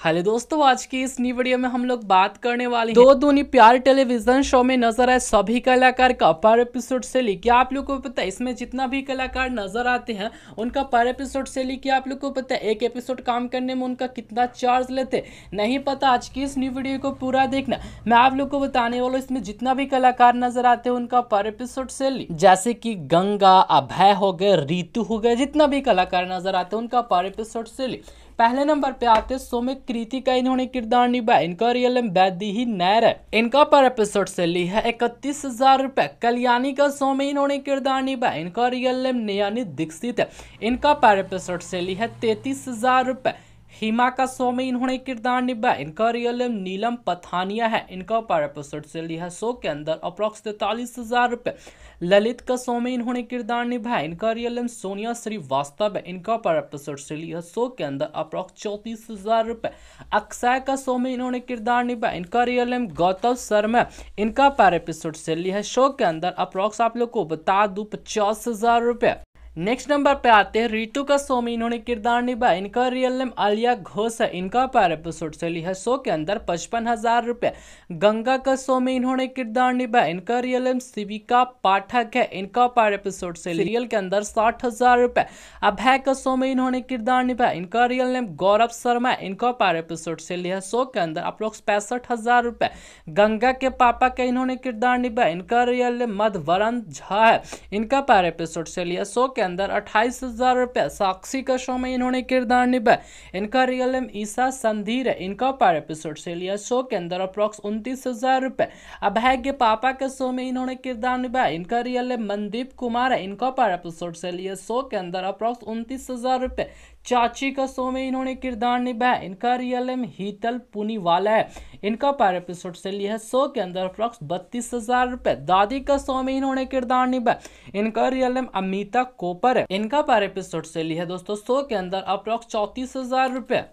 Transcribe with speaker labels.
Speaker 1: Hello दोस्तों, आज की इस न्यू वीडियो में हम लोग बात करने वाले दो दूनी प्यार टेलीविज़न शो में नज़र आए सभी कलाकार का पर एपिसोड से लेके आप लोग को पता है, इसमें जितना भी कलाकार नज़र आते हैं, उनका पर एपिसोड से लेके आप लोग को पता है, एक एपिसोड काम करने में उनका कितना चार्ज लेते नहीं पता आज की इस न्यू वीडियो को पूरा देखना। मैं आप लोग को बताने वाला इसमें जितना भी कलाकार नज़र आते हैं, उनका पर एपिसोड से जैसे की गंगा, अभय हो गए, रितु हो गए, जितना भी कलाकार नज़र आते हैं, उनका पर एपिसोड से पहले नंबर पे आते सोमे कृति का इन्होंने किरदार निभाया। इनका रियल नेम बैदी ही नैर है। इनका पर एपिसोड से ली है इकतीस हज़ार रुपए। कल्याणी का शो में इन्होंने किरदार निभाया। इनका रियल नेम नयानी दीक्षित है। इनका पर एपिसोड से ली है तैतीस हज़ार रुपए। हिमा का शो में इन्होंने किरदार निभाया। इनका रियल नेम नीलम पथानिया है। इनका पर एपिसोड से लिया शो के अंदर अप्रॉक्स तैतालीस हज़ार रुपये ललित का शो में इन्होंने किरदार निभाया। इनका रियल नेम सोनिया श्रीवास्तव है। इनका पर एपिसोड से लिया शो के अंदर अप्रॉक्स चौंतीस हज़ार रुपये अक्षय का शो में इन्होंने किरदार निभाया। इनका रियल नेम गौतम शर्मा इनका पर एपिसोड से लिया शो के अंदर अप्रॉक्स आप लोग को बता दूँ पचास हज़ार रुपये नेक्स्ट नंबर पे आते हैं, रितु का शो में इन्होंने किरदार निभाया इनका रियल नेम आलिया घोष है। इनका पर एपिसोड से लिया शो के अंदर पचपन हज़ार रुपये गंगा का शो में इन्होंने किरदार निभाया इनका रियल नेम शिविका पाठक है। इनका पर एपिसोड से सीरियल के अंदर साठ हज़ार रुपये अभय का शो में इन्होंने किरदार निभाया इनका रियल नेम गौरव शर्मा इनका पर एपिसोड से लिया शो के अंदर अप्रोक्स पैंसठ हज़ार गंगा के पापा का इन्होंने किरदार निभाया इनका रियल नेम मधवरन झा है। इनका पर एपिसोड से लिया शो के अंदर अट्ठाईस हज़ार रुपये साक्षी का शो में इन्होंने किरदार निभाया इनका रियल नेम ईसा संधीर है। इनका पर एपिसोड से लिया शो के अंदर अप्रॉक्स उनतीस हज़ार रुपये अभय के पापा के शो में इन्होंने किरदार निभाया इनका रियल नेम मनदीप कुमार है। इनका पर एपिसोड से लिया शो के अंदर अप्रॉक्स उनतीस हज़ार रुपये चाची का शो में इन्होंने किरदार निभाया इनका रियल नेम हीतल पुनीवाला है। इनका पर एपिसोड से लिया है शो के अंदर अप्रॉक्स बत्तीस हज़ार रुपए। दादी का शो में इन्होंने किरदार निभाया इनका रियल नेम अमिता कोपर है। इनका पर एपिसोड से लिया है दोस्तों शो के अंदर, अप्रोक्स चौतीस हज़ार रुपए।